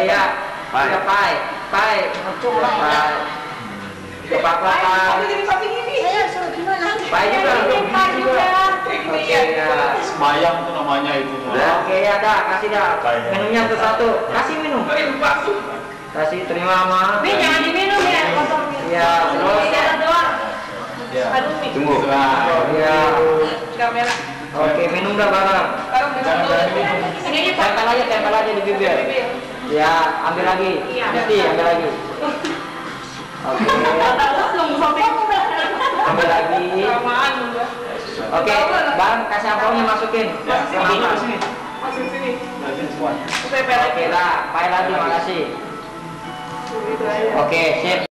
Ya, Pai. ya pai, pai, coba pai. Coba pai. Saya suruh gimana? Pai juga, Pai juga. Oke ya. Semayang tuh namanya itu. Oke ya dah, kasih dah. Minumnya tuh satu, kasih minum. Kasih terima ma. Min jangan diminum ya, kotor. Ya, terus. Ya. Tunggu. Ya. Kamera. Oke, minum dah. Ini Pak. Tempel aja, tempel aja di bibir. Ya, ambil lagi. Iya. Ambil lagi. Oke, ambil lagi. Oke, bareng kasih amplopnya masukin. Sama Sini, Ma. sini. Masuk sini. Oke lah, bye lagi, makasih. Aja. Oke, sip.